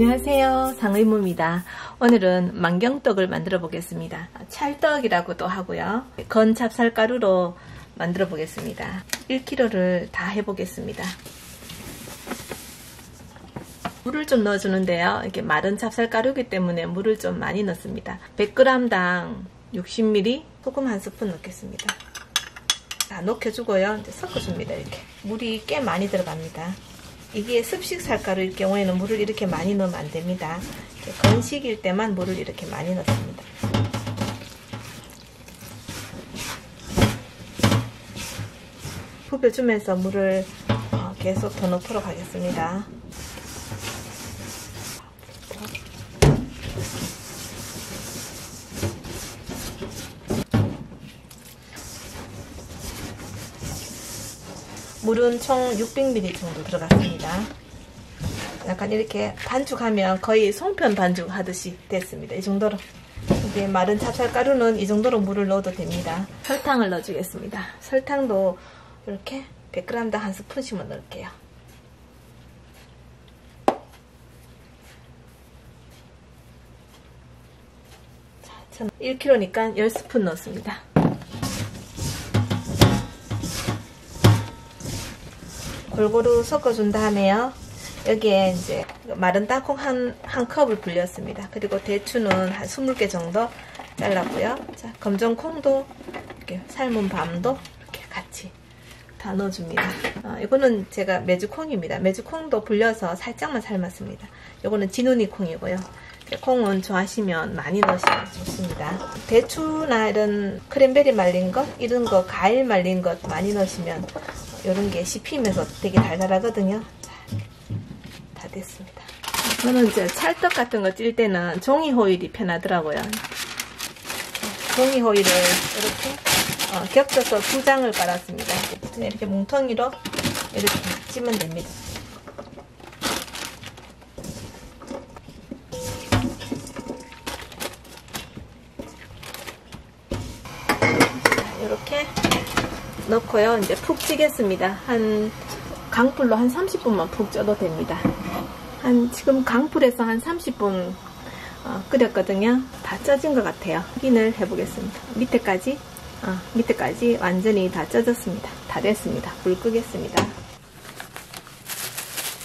안녕하세요. 상의모입니다. 오늘은 만경떡을 만들어 보겠습니다. 찰떡이라고도 하고요. 건 찹쌀가루로 만들어 보겠습니다. 1kg를 다 해보겠습니다. 물을 좀 넣어주는데요. 이렇게 마른 찹쌀가루이기 때문에 물을 좀 많이 넣습니다. 100g당 60ml 소금 한 스푼 넣겠습니다. 다 녹여주고요. 이제 섞어줍니다 이렇게. 물이 꽤 많이 들어갑니다 이게 습식 쌀가루일 경우에는 물을 이렇게 많이 넣으면 안 됩니다. 건식일 때만 물을 이렇게 많이 넣습니다. 부벼주면서 물을 어, 계속 더 넣도록 하겠습니다. 물은 총 600ml 정도 들어갔습니다. 약간 이렇게 반죽하면 거의 송편 반죽 하듯이 됐습니다. 이 정도로. 이제 마른 찹쌀가루는 이 정도로 물을 넣어도 됩니다. 설탕을 넣어주겠습니다. 설탕도 이렇게 100g당 한 스푼씩만 넣을게요. 자, 1kg니까 10스푼 넣습니다. 골고루 섞어준 다음에요. 여기에 이제 마른 땅콩 한, 한 컵을 불렸습니다. 그리고 대추는 한 20개 정도 잘랐고요. 자, 검정콩도 이렇게 삶은 밤도 이렇게 같이 다 넣어줍니다. 어, 이거는 제가 메주콩입니다. 메주콩도 불려서 살짝만 삶았습니다. 이거는 진우니 콩이고요. 콩은 좋아하시면 많이 넣으시면 좋습니다. 대추나 이런 크랜베리 말린 것, 이런 거, 과일 말린 것 많이 넣으시면 이런 게 씹히면서 되게 달달하거든요. 자, 다 됐습니다. 저는 이제 찰떡 같은 거 찔 때는 종이 호일이 편하더라고요. 종이 호일을 이렇게 어, 겹쳐서 두 장을 깔았습니다. 이렇게 뭉텅이로 이렇게 찌면 됩니다. 이렇게 넣고요. 이제 푹 찌겠습니다. 한 강불로 한 30분만 푹 쪄도 됩니다. 한 지금 강불에서 한 30분 어, 끓였거든요. 다 쪄진 것 같아요. 확인을 해보겠습니다. 밑에까지 어, 밑에까지 완전히 다 쪄졌습니다. 다 됐습니다. 불 끄겠습니다.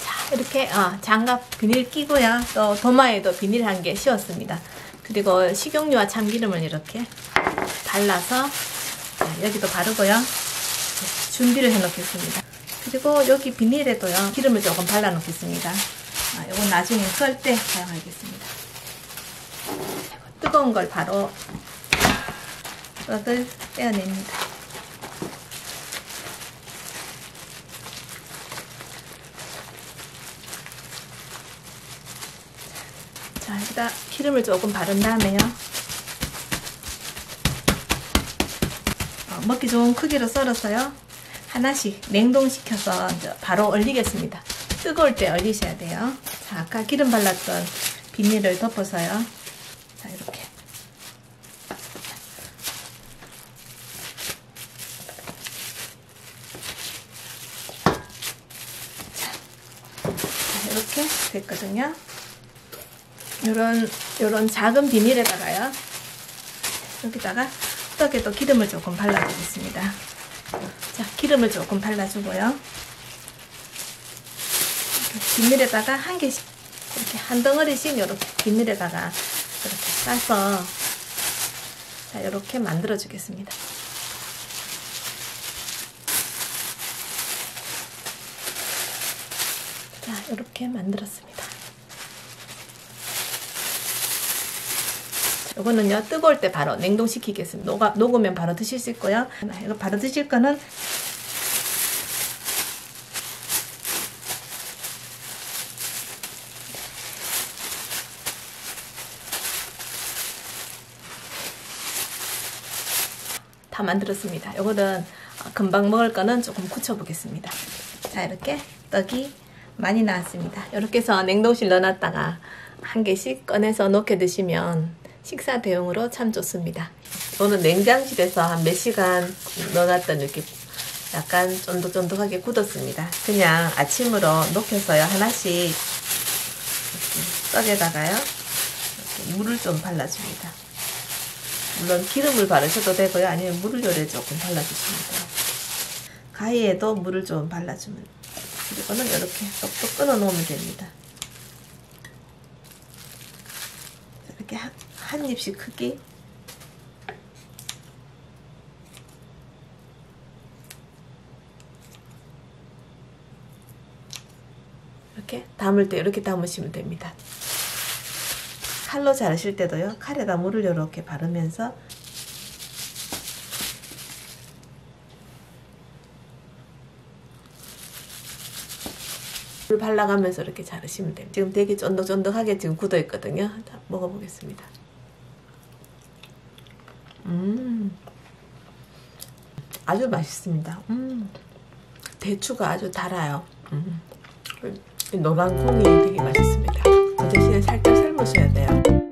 자 이렇게 어, 장갑 비닐 끼고요. 또 도마에도 비닐 한 개 씌웠습니다. 그리고 식용유와 참기름을 이렇게 발라서 여기도 바르고요. 준비를 해 놓겠습니다. 그리고 여기 비닐에도요. 기름을 조금 발라 놓겠습니다. 아, 이건 나중에 썰 때 사용하겠습니다. 뜨거운 걸 바로 떡을 떼어냅니다. 자, 여기다 기름을 조금 바른 다음에요. 먹기 좋은 크기로 썰어서요. 하나씩 냉동시켜서 바로 얼리겠습니다. 뜨거울 때 얼리셔야 돼요. 자, 아까 기름 발랐던 비닐을 덮어서요. 자, 이렇게. 자, 이렇게 됐거든요. 요런, 요런 작은 비닐에다가요. 여기다가 떡에도 기름을 조금 발라주겠습니다. 자, 기름을 조금 발라주고요. 비닐에다가 한 개씩, 이렇게 한 덩어리씩 이렇게 비닐에다가 이렇게 싸서 자, 이렇게 만들어 주겠습니다. 자, 이렇게 만들었습니다. 이거는요 뜨거울 때 바로 냉동시키겠습니다. 녹아, 녹으면 바로 드실 수 있고요. 이거 바로 드실 거는 다 만들었습니다. 이거는 금방 먹을 거는 조금 굳혀 보겠습니다. 자 이렇게 떡이 많이 나왔습니다. 이렇게 해서 냉동실 넣어놨다가 한 개씩 꺼내서 녹여 드시면 식사 대용으로 참 좋습니다. 저는 냉장실에서 한 몇 시간 넣어놨던 이렇게 약간 쫀득쫀득하게 굳었습니다. 그냥 아침으로 녹여서요 하나씩 떡에다가요 물을 좀 발라줍니다. 물론 기름을 바르셔도 되고요. 아니면 물을 요래 조금 발라주시면 돼요. 가위에도 물을 좀 발라주면 그리고는 이렇게 똑똑 끊어 놓으면 됩니다. 이렇게 한, 한 입씩 크기 이렇게 담을 때 이렇게 담으시면 됩니다. 칼로 자르실 때도요. 칼에다 물을 이렇게 바르면서 물 발라가면서 이렇게 자르시면 됩니다. 지금 되게 쫀득쫀득하게 지금 굳어 있거든요. 자, 먹어보겠습니다. 음, 아주 맛있습니다. 음, 대추가 아주 달아요. 음. 노란 콩이 되게 맛있습니다. 그 대신에 살짝 삶으셔야 돼요.